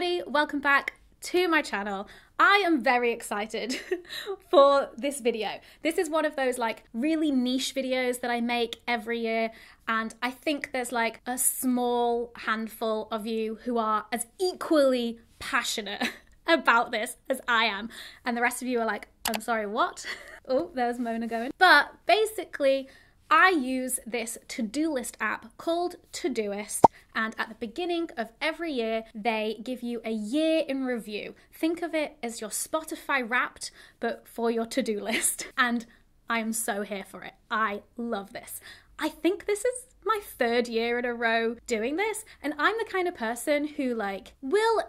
everybody, welcome back to my channel. I am very excited for this video. This is one of those like really niche videos that I make every year and I think there's like a small handful of you who are as equally passionate about this as I am and the rest of you are like, I'm sorry, what? oh, there's Mona going. But basically, I use this to do list app called Todoist, and at the beginning of every year, they give you a year in review. Think of it as your Spotify wrapped, but for your to do list. And I am so here for it. I love this. I think this is my third year in a row doing this, and I'm the kind of person who, like, will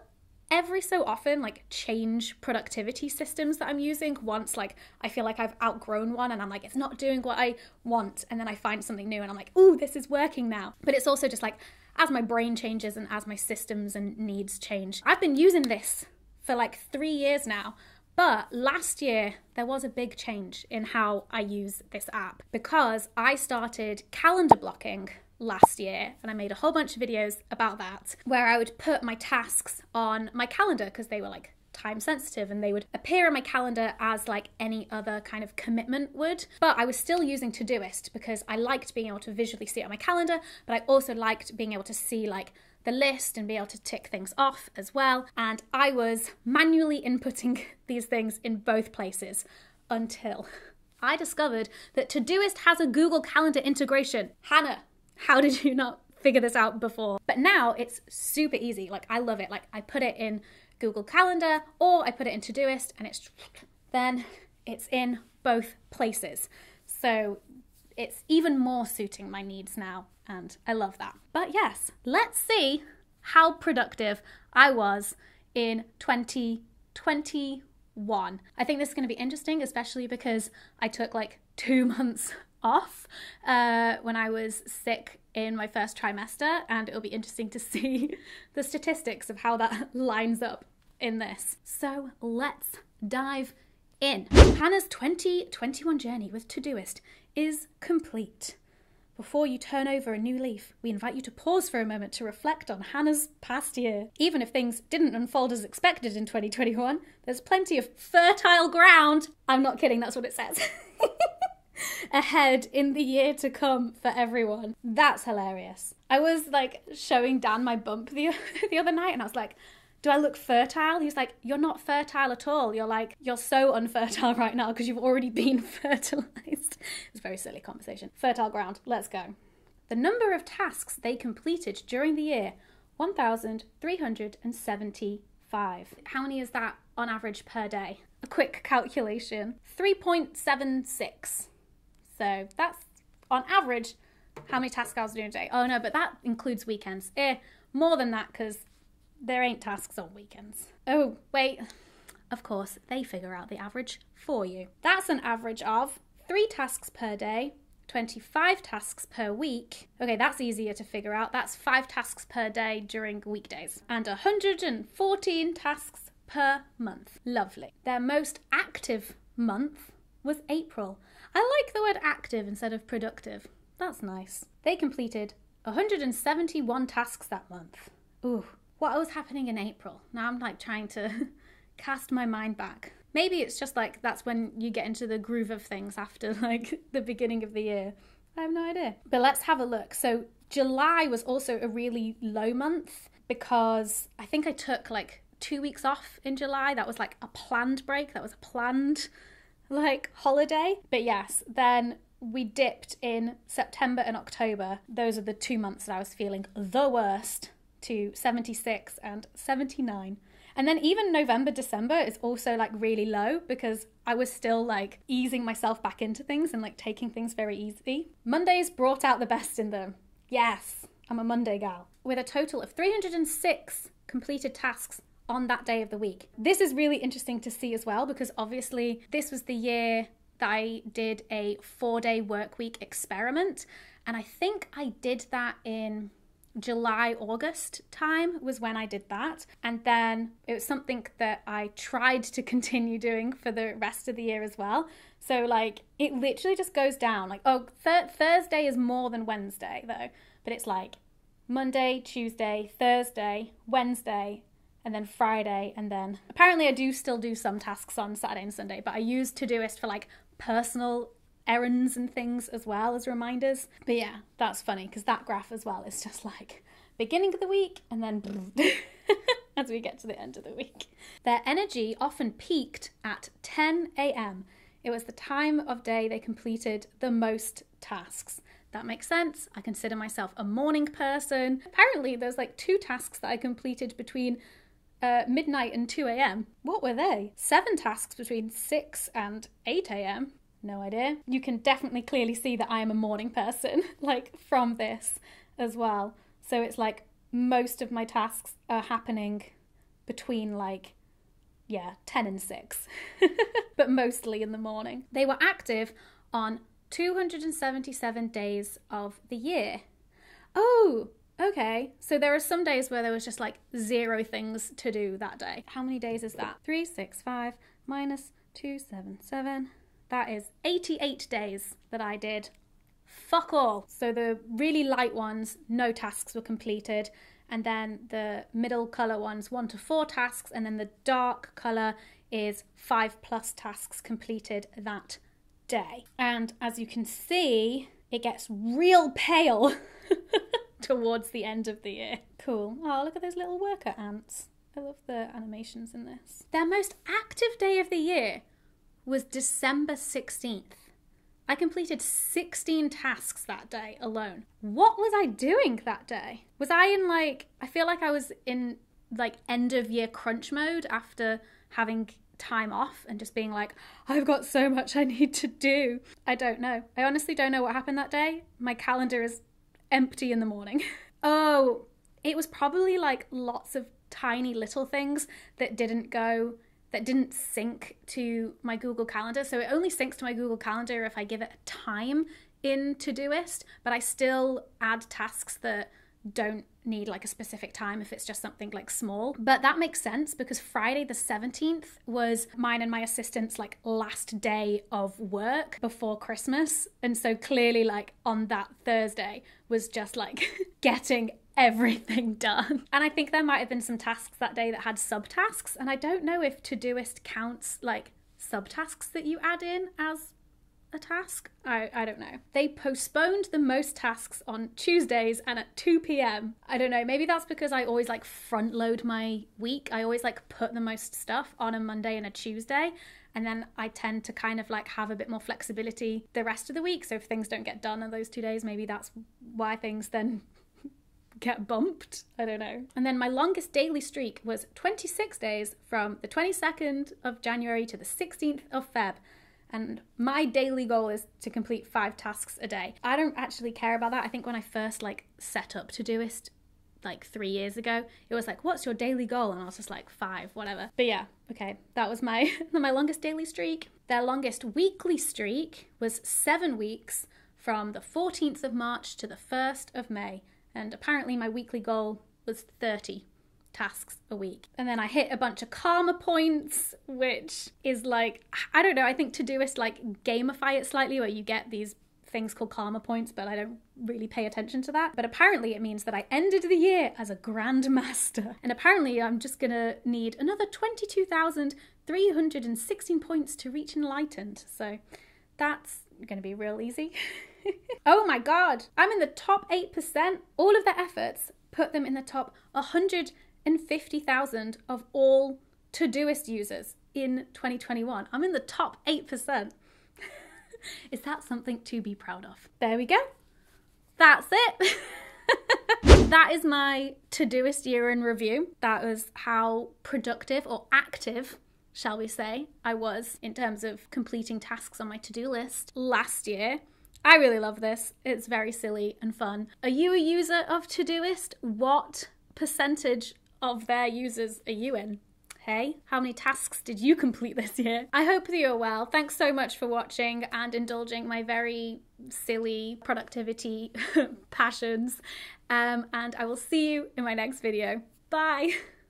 every so often like change productivity systems that I'm using. Once like I feel like I've outgrown one and I'm like it's not doing what I want and then I find something new and I'm like oh this is working now. But it's also just like as my brain changes and as my systems and needs change I've been using this for like 3 years now. But last year, there was a big change in how I use this app because I started calendar blocking last year and I made a whole bunch of videos about that where I would put my tasks on my calendar because they were like time sensitive and they would appear in my calendar as like any other kind of commitment would. But I was still using Todoist because I liked being able to visually see it on my calendar, but I also liked being able to see like the list and be able to tick things off as well. And I was manually inputting these things in both places until I discovered that Todoist has a Google Calendar integration. Hannah, how did you not figure this out before? But now it's super easy. Like, I love it. Like, I put it in Google Calendar or I put it in Todoist and it's then it's in both places. So it's even more suiting my needs now, and I love that. But yes, let's see how productive I was in 2021. I think this is going to be interesting, especially because I took like two months off uh, when I was sick in my first trimester, and it'll be interesting to see the statistics of how that lines up in this. So let's dive in. Hannah's 2021 journey with Todoist is complete. Before you turn over a new leaf, we invite you to pause for a moment to reflect on Hannah's past year. Even if things didn't unfold as expected in 2021, there's plenty of fertile ground. I'm not kidding, that's what it says. ahead in the year to come for everyone. That's hilarious. I was like showing Dan my bump the, the other night and I was like, do I look fertile? He's like, You're not fertile at all. You're like, You're so unfertile right now because you've already been fertilized. It's a very silly conversation. Fertile ground, let's go. The number of tasks they completed during the year 1,375. How many is that on average per day? A quick calculation 3.76. So that's on average how many tasks I was doing a day. Oh no, but that includes weekends. Eh, more than that because there ain't tasks on weekends. Oh, wait. Of course, they figure out the average for you. That's an average of three tasks per day, 25 tasks per week. Okay, that's easier to figure out. That's five tasks per day during weekdays, and 114 tasks per month. Lovely. Their most active month was April. I like the word active instead of productive. That's nice. They completed 171 tasks that month. Ooh, what was happening in April? Now I'm like trying to cast my mind back. Maybe it's just like that's when you get into the groove of things after like the beginning of the year. I have no idea. But let's have a look. So July was also a really low month because I think I took like two weeks off in July. That was like a planned break. That was a planned like holiday. But yes, then we dipped in September and October. Those are the two months that I was feeling the worst to 76 and 79. And then even November, December is also like really low because I was still like easing myself back into things and like taking things very easy. Mondays brought out the best in them. Yes, I'm a Monday gal. With a total of 306 completed tasks on that day of the week. This is really interesting to see as well because obviously this was the year that I did a four day work week experiment. And I think I did that in July, August time was when I did that. And then it was something that I tried to continue doing for the rest of the year as well. So, like, it literally just goes down. Like, oh, th- Thursday is more than Wednesday, though. But it's like Monday, Tuesday, Thursday, Wednesday, and then Friday, and then apparently I do still do some tasks on Saturday and Sunday, but I use Todoist for like personal errands and things as well as reminders. But yeah, that's funny because that graph as well is just like beginning of the week and then as we get to the end of the week. Their energy often peaked at 10 a.m. It was the time of day they completed the most tasks. That makes sense. I consider myself a morning person. Apparently, there's like two tasks that I completed between uh, midnight and 2 a.m. What were they? Seven tasks between 6 and 8 a.m. No idea. You can definitely clearly see that I am a morning person, like from this as well. So it's like most of my tasks are happening between like, yeah, 10 and 6, but mostly in the morning. They were active on 277 days of the year. Oh, okay. So there are some days where there was just like zero things to do that day. How many days is that? 365 minus 277. That is 88 days that I did. Fuck all. So the really light ones, no tasks were completed. And then the middle colour ones, one to four tasks. And then the dark colour is five plus tasks completed that day. And as you can see, it gets real pale towards the end of the year. Cool. Oh, look at those little worker ants. I love the animations in this. Their most active day of the year was December 16th. I completed 16 tasks that day alone. What was I doing that day? Was I in like, I feel like I was in like end of year crunch mode after having time off and just being like, I've got so much I need to do. I don't know. I honestly don't know what happened that day. My calendar is empty in the morning. oh, it was probably like lots of tiny little things that didn't go that didn't sync to my Google Calendar. So it only syncs to my Google Calendar if I give it a time in Todoist, but I still add tasks that don't need like a specific time if it's just something like small. But that makes sense because Friday the 17th was mine and my assistant's like last day of work before Christmas. And so clearly, like on that Thursday, was just like getting everything done. And I think there might have been some tasks that day that had subtasks. And I don't know if Todoist counts like subtasks that you add in as a task? I, I don't know. They postponed the most tasks on Tuesdays and at 2 p.m. I don't know. Maybe that's because I always like front load my week. I always like put the most stuff on a Monday and a Tuesday. And then I tend to kind of like have a bit more flexibility the rest of the week. So if things don't get done on those two days, maybe that's why things then get bumped. I don't know. And then my longest daily streak was 26 days from the 22nd of January to the 16th of Feb and my daily goal is to complete five tasks a day. I don't actually care about that. I think when I first like set up Todoist like three years ago, it was like, what's your daily goal? And I was just like five, whatever. But yeah, okay, that was my my longest daily streak. Their longest weekly streak was seven weeks from the 14th of March to the 1st of May. And apparently my weekly goal was 30 tasks a week. And then I hit a bunch of karma points, which is like, I don't know, I think Todoist like gamify it slightly where you get these things called karma points, but I don't really pay attention to that. But apparently it means that I ended the year as a grandmaster. And apparently I'm just gonna need another 22,316 points to reach enlightened. So that's gonna be real easy. oh my god, I'm in the top 8%. All of their efforts put them in the top 100 and 50,000 of all Todoist users in 2021. I'm in the top 8%. Is that something to be proud of? There we go. That's it. that is my Todoist year in review. That was how productive or active, shall we say, I was in terms of completing tasks on my to do list last year. I really love this. It's very silly and fun. Are you a user of Todoist? What percentage of their users are you in? Hey, how many tasks did you complete this year? I hope that you're well. Thanks so much for watching and indulging my very silly productivity passions. Um, and I will see you in my next video. Bye.